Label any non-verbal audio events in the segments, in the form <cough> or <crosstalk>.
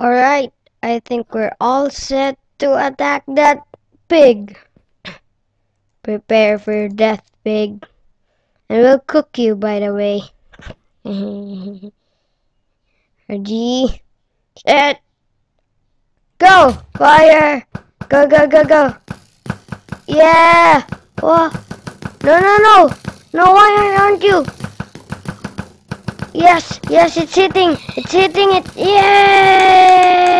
Alright, I think we're all set to attack that pig. Prepare for your death, pig. And we'll cook you, by the way. <laughs> Ready, set, go! Fire! Go, go, go, go! Yeah! Oh. No, no, no! No, why aren't you? Yes, yes, it's hitting! It's hitting it! Yay!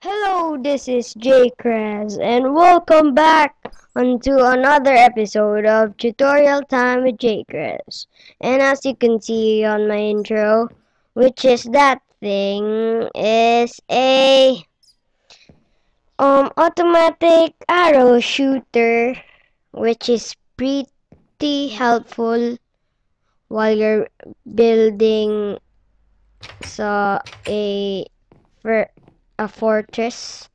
Hello, this is Jay Kraz, and welcome back onto another episode of Tutorial Time with Jay Kraz. And as you can see on my intro, which is that thing, is a um automatic arrow shooter, which is pretty helpful while you're building so a for a fortress.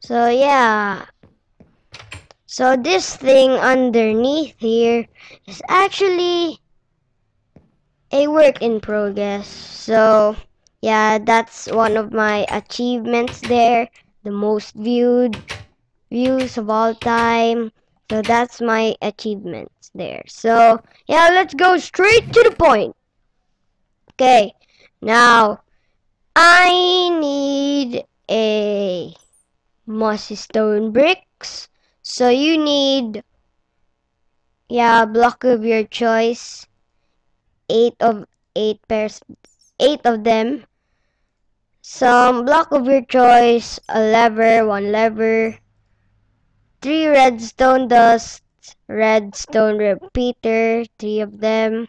So yeah. So this thing underneath here is actually a work in progress. So yeah, that's one of my achievements there. The most viewed views of all time. So that's my achievements there. So yeah, let's go straight to the point. Okay, now I need a mossy stone bricks. So you need yeah, block of your choice. Eight of eight pairs eight of them. Some block of your choice, a lever, one lever, three redstone dust, redstone repeater, three of them,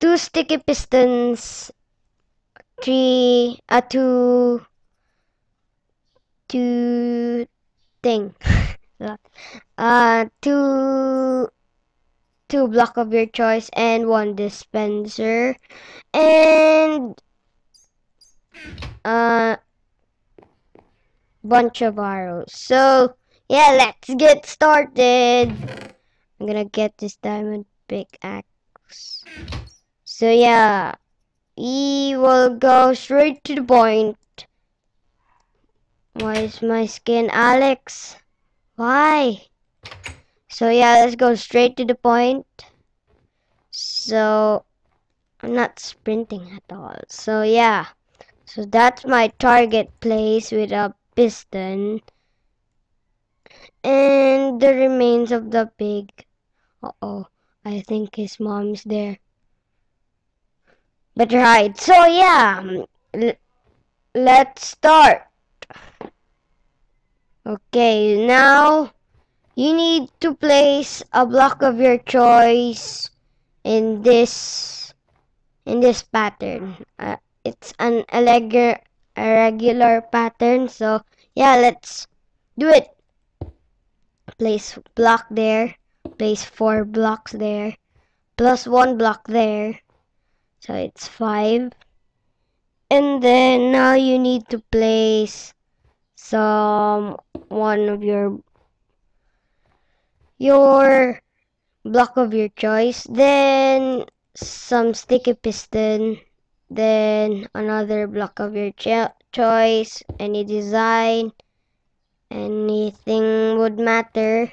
two sticky pistons, three, uh, two, two thing, <laughs> uh, two, two block of your choice, and one dispenser, and uh, bunch of arrows. So, yeah, let's get started. I'm gonna get this diamond pickaxe. So, yeah, we will go straight to the point. Why is my skin Alex? Why? So, yeah, let's go straight to the point. So, I'm not sprinting at all. So, yeah. So that's my target place with a piston. And the remains of the pig. Uh-oh, I think his mom's there. But right, so yeah, let's start. Okay, now you need to place a block of your choice in this in this pattern. Uh, it's an irregular, pattern. So yeah, let's do it. Place block there. Place four blocks there. Plus one block there. So it's five. And then now you need to place some one of your your block of your choice. Then some sticky piston then another block of your cho choice any design anything would matter.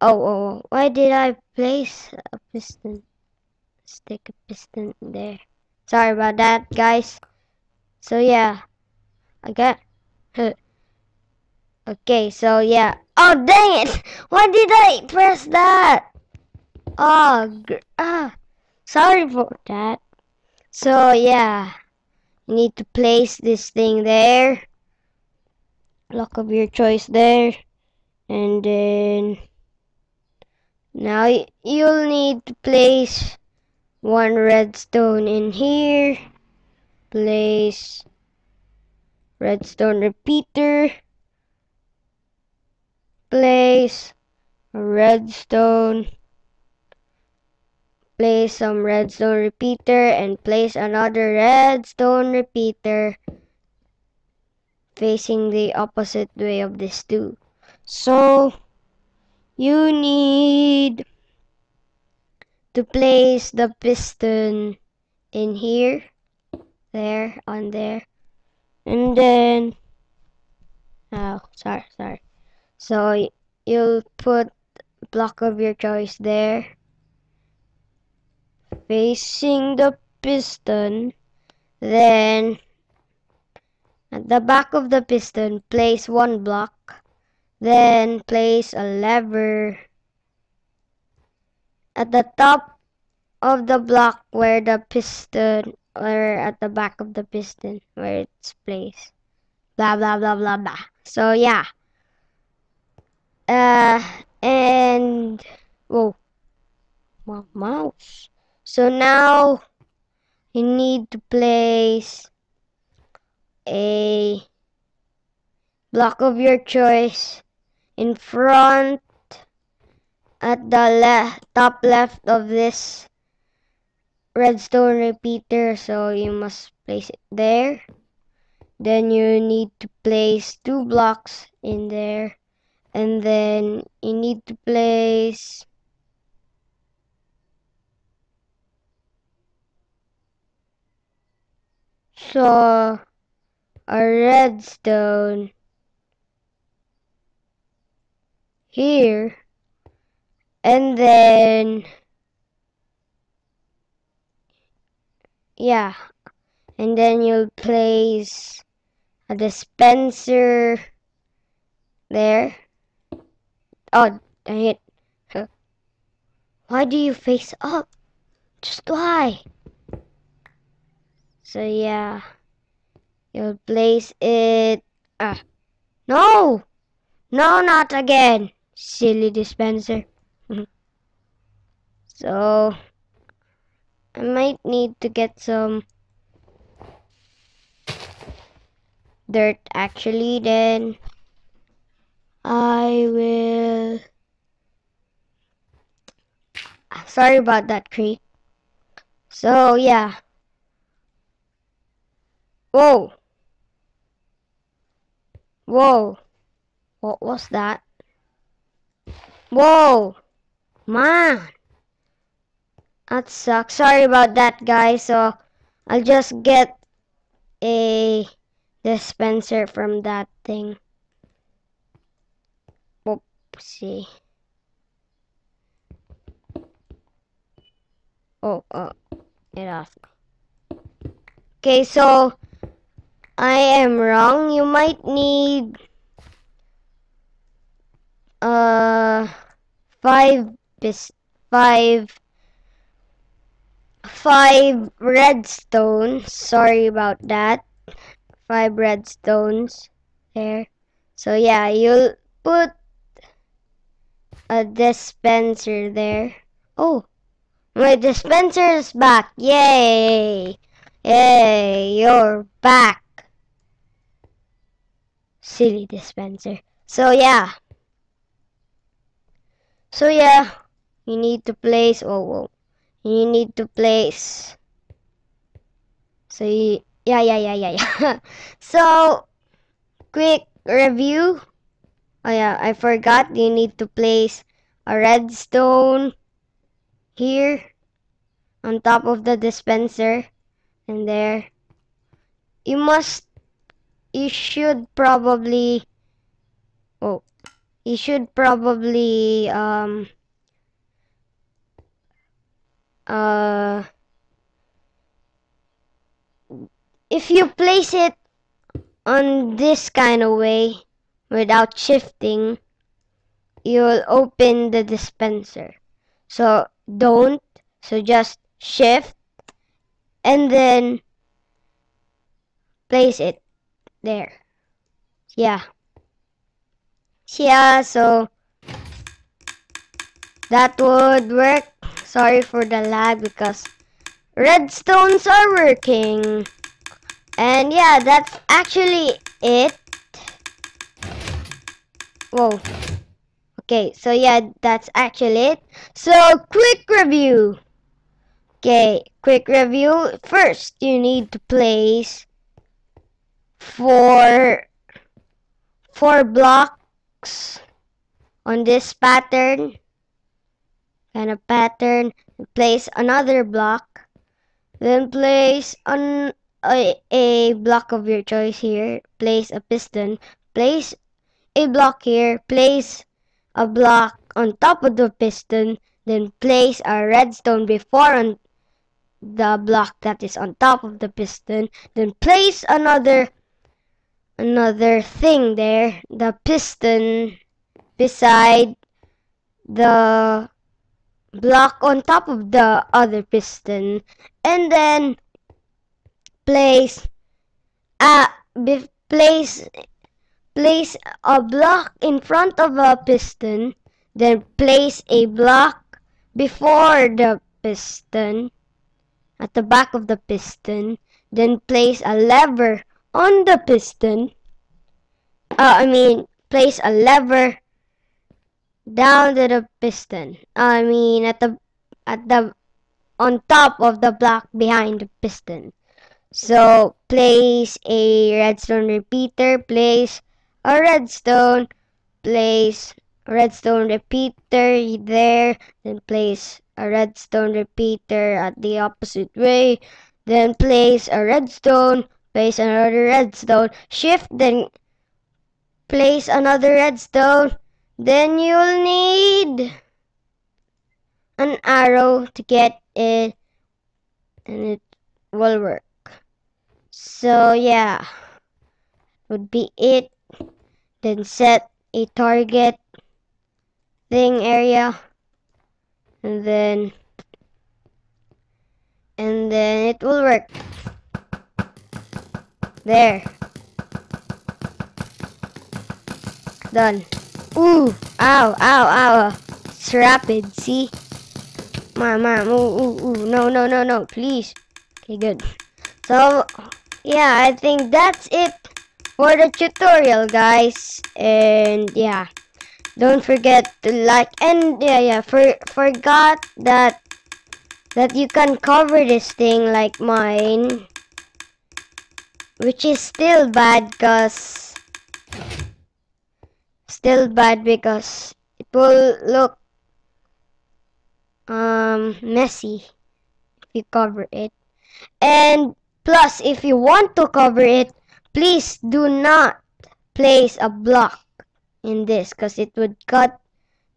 Oh, oh why did I place a piston stick a piston there? Sorry about that guys. So yeah I got okay so yeah. Oh dang it! Why did I press that? Oh ah sorry for that so yeah, you need to place this thing there. Block of your choice there. And then now you'll need to place one redstone in here. Place redstone repeater. Place redstone place some redstone repeater and place another redstone repeater facing the opposite way of this two. So you need to place the piston in here, there, on there, and then, oh, sorry, sorry. So you'll put block of your choice there, facing the piston, then at the back of the piston, place one block, then place a lever at the top of the block where the piston or at the back of the piston where it's placed. Blah blah blah blah blah. So yeah. Uh and whoa my mouse. So now you need to place a block of your choice in front at the le top left of this redstone repeater. So you must place it there. Then you need to place two blocks in there. And then you need to place so a redstone here and then yeah and then you'll place a dispenser there. Oh dang it. Why do you face up? Just why so yeah. You'll place it ah no! No not again! Silly dispenser. <laughs> So I might need to get some dirt actually then I will sorry about that creek so yeah whoa whoa what was that whoa man that sucks. Sorry about that, guys. So, I'll just get a dispenser from that thing. Oopsie. Oh, oh, it off. Okay, so I am wrong. You might need uh five bis five five redstones. Sorry about that. Five redstones there. So yeah, you'll put a dispenser there. Oh, my dispenser is back. Yay! Yay, you're back. Silly dispenser. So yeah. So yeah, you need to place, oh, whoa. You need to place. So you, yeah yeah yeah yeah yeah. <laughs> So quick review. Oh yeah I forgot. You need to place a redstone here on top of the dispenser and there. You must you should probably oh you should probably um uh, if you place it on this kind of way without shifting you'll open the dispenser. So don't so just shift and then place it there yeah yeah so that would work Sorry for the lag because redstones are working. And yeah, that's actually it. Whoa. Okay, so yeah, that's actually it. So, quick review. Okay, quick review. First, you need to place four, four blocks on this pattern and a pattern. Place another block. Then place on a, a block of your choice here. Place a piston. Place a block here. Place a block on top of the piston. Then place a redstone before on the block that is on top of the piston. Then place another another thing there. The piston beside the block on top of the other piston and then place a place place a block in front of a piston then place a block before the piston at the back of the piston then place a lever on the piston uh, I mean place a lever down to the piston. I mean at the at the on top of the block behind the piston. So place a redstone repeater, place a redstone, place redstone repeater there, then place a redstone repeater at the opposite way, then place a redstone, place another redstone, shift, then place another redstone, then you'll need an arrow to get it and it will work. So yeah, would be it. Then set a target thing area and then and then it will work. There. Done. Ooh, ow, ow, ow. Uh, it's rapid, see? Mom, mom, ooh, ooh, ooh. No, no, no, no, please. Okay, good. So, yeah, I think that's it for the tutorial, guys. And, yeah. Don't forget to like, and, yeah, yeah, for, forgot that, that you can cover this thing like mine. Which is still bad, because still bad because it will look um, messy if you cover it. And plus, if you want to cover it, please do not place a block in this because it would cut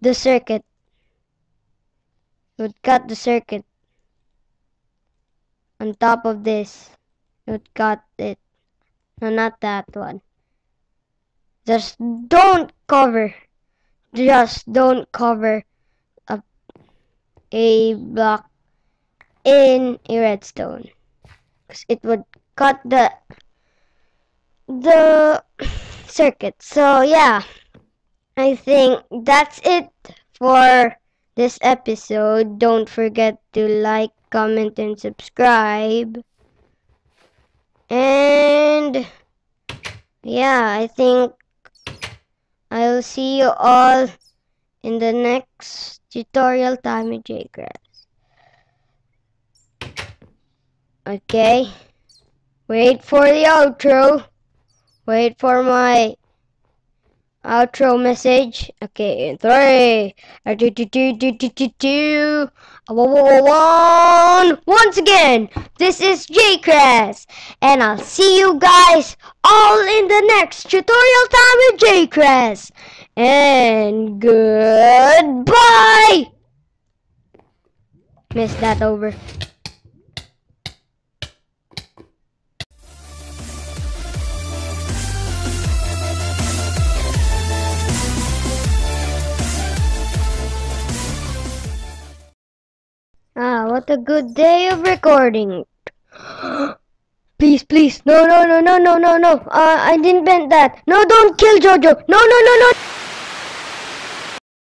the circuit. It would cut the circuit on top of this. It would cut it. No, not that one. Just don't cover. Just don't cover a, a block in a redstone. Because it would cut the the <sighs> circuit. So yeah, I think that's it for this episode. Don't forget to like, comment, and subscribe. And yeah, I think I'll see you all in the next tutorial time with Jkraz. Okay. Wait for the outro. Wait for my outro message. Okay, in three, two, two, two, two, two, two, two, one. Once again, this is Jkraz, and I'll see you guys all in the next tutorial time with Jkraz. And goodbye. Missed that over. A good day of recording. <gasps> please, please. No, no, no, no, no, no, no. Uh, I didn't bend that. No, don't kill Jojo. No, no, no, no.